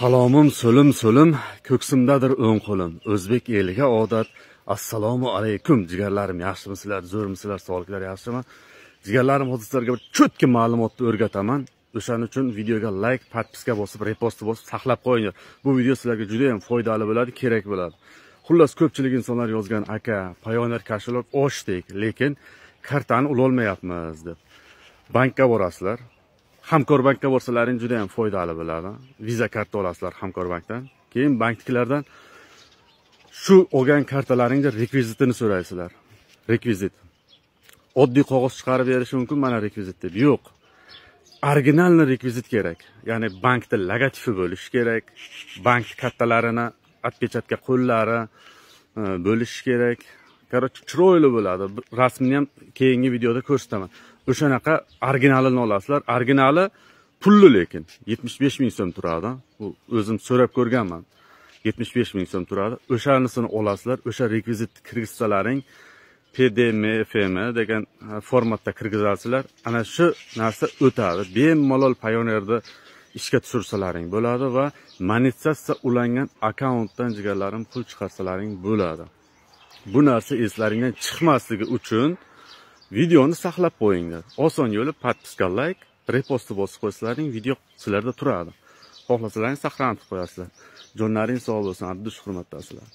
Salomim so'lim so'lim, ko'ksimdadir o'ng qo'lim. O'zbek eliga odat. Assalomu alaykum, jigarlarim, yaxshimisizlar, zo'rmisizlar, sog'liklar yaxshimi? Jigarlarim, hozir sizlarga bir cho'tki ma'lumotni o'rgataman. O'shaning uchun videoga like, podpiska bosib, repost bosib saqlab qo'yinglar. Bu video sizlarga juda ham foydali bo'ladi, kerak bo'ladi. Xullas, ko'pchilik insonlar yozgan, aka, payoner kashelok ochdik, lekin kartani ulolmayapmiz deb. Bankka borasizlar, hamkor bankka borsalaring juda ham foydali bo'ladi. Viza karta olasizlar hamkor bankdan. Keyin banknikilardan shu olgan kartalaringni rekvizitini so'raysizlar. Rekvizit. Oddiy qog'oz chiqarib berishi mumkin mana rekvizit deb. Yo'q. Originalni rekvizit kerak. Ya'ni bankni logotipi bo'lishi kerak. Bank kattalarini отпечатка qo'llari e, bo'lishi kerak. Короче chiroyli bo'ladi. Rasmini ham keyingi videoda ko'rsataman. O'shanaqa originalini olasizlar. Originali pulli lekin yetmish besh ming so'm turadi. Bu o'zim so'rab ko'rganman. Yetmish besh ming so'm turadi. O'shanisini olasizlar. O'sha rekvizitni kirgizsalaring pdm fm degan formatda kirgizasizlar. Ana shu narsa o'tadi. Bemalol payonerni ishga tushirsalaring bo'ladi va monetizatsiya ulangan akkauntdan jigarlarim pul chiqarsalaring bo'ladi. Bu narsa eslaringdan chiqmasligi uchun videoni saqlab qo'yinglar. Oson yo'li подписка layk repostni bosib qo'ysalaring video sizlarda turadi. Xohlasalaring saqlanib qo'yasizlar. Jonlaring sog' bo'lsin abdush hurmatdasizlar